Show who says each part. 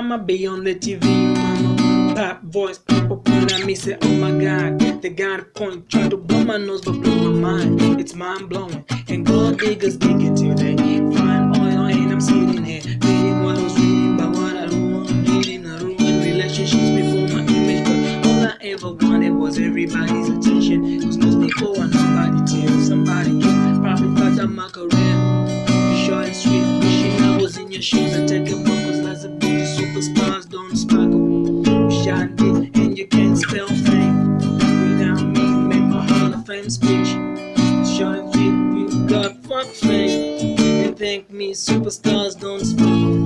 Speaker 1: be on the TV, mama. Pop voice, people point at me, say, oh my god. They got a point, try to blow my nose, but blow my mind. It's mind blowing. And gold diggers dig it till they find oil, and I'm sitting here reading what I was reading about what I ruined, reading I ruined relationships before my image. But all I ever wanted was everybody's attention. Cause most people are nobody till somebody else. Probably thought that my career was short and sweet. Wishing I was in your shoes don't. You shine deep and you can't spell fame. Without me, make my Hall of Fame speech. Shine feet, you got fuck fame. And thank me, superstars don't sparkle.